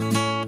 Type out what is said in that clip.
you